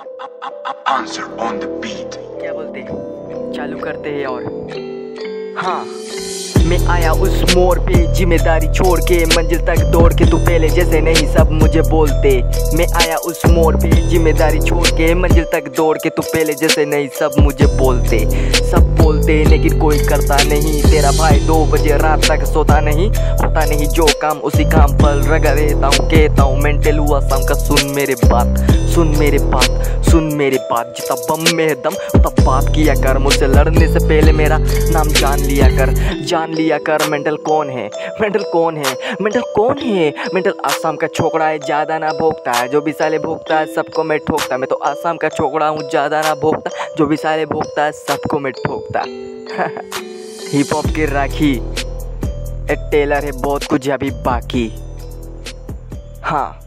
Answer on the beat. क्या बोलते चालू करते हैं और। हाँ। मैं आया उस मोड़ पे, ज़िम्मेदारी छोड़ के, मंजिल तक दौड़ के, तू पहले जैसे नहीं, सब मुझे बोलते। मैं आया उस मोड़ पे, ज़िम्मेदारी छोड़ के, मंजिल तक दौड़ के, तू पहले जैसे नहीं, सब मुझे बोलते। सब बोलते, लेकिन कोई करता नहीं। तेरा भाई दो बजे रात तक सोता नहीं। होता नहीं जो काम, उसी काम पर रगा रहता हूँ। कहता हूँ, मेंटल हुआ शाम का, सुन मेरे बात, सुन मेरे बात। सुन मेरी बात जितना बम में है दम। उतना बात किया कर, मुझसे लड़ने से पहले मेरा नाम जान लिया कर। जान लिया कर, मेंटल कौन है? मेंटल कौन है? मेंटल कौन है? मेंटल आसाम का छोकरा है, ज़्यादा ना भोगता है। जो भी साले भोगता है, सबको मैं ठोकता। मैं तो आसाम का छोकरा हूँ, ज़्यादा ना भोगता। जो भी साले भोगता है, सबको मैं ठोकता। हिप हॉप की राखी। एक टेलर है, बहुत कुछ अभी बाकी। हाँ।